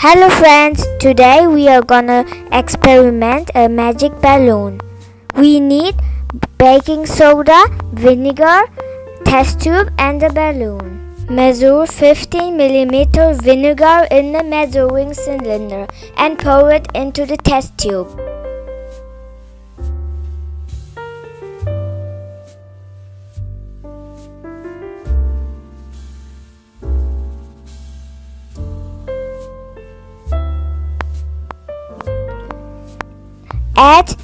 Hello friends, today we are gonna experiment a magic balloon. We need baking soda, vinegar, test tube and a balloon. Measure 15 mm vinegar in the measuring cylinder and pour it into the test tube. Add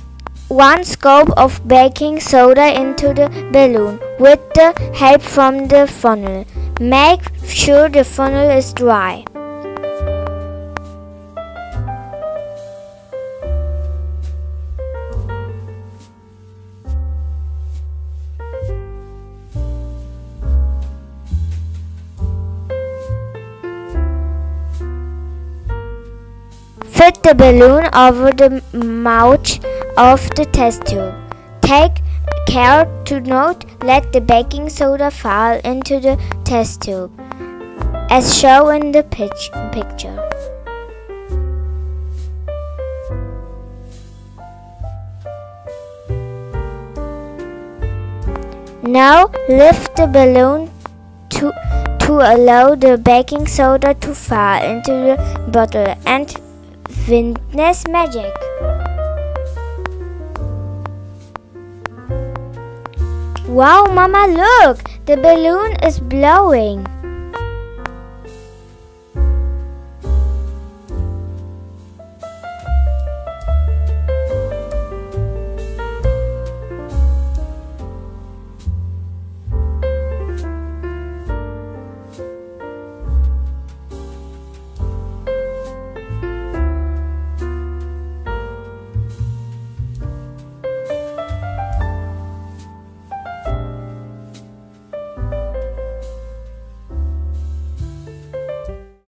1 scoop of baking soda into the balloon with the help from the funnel. Make sure the funnel is dry. Fit the balloon over the mouth of the test tube. Take care to not let the baking soda fall into the test tube, as shown in the picture. Now lift the balloon to, to allow the baking soda to fall into the bottle and Witness magic. Wow, Mama, look! The balloon is blowing.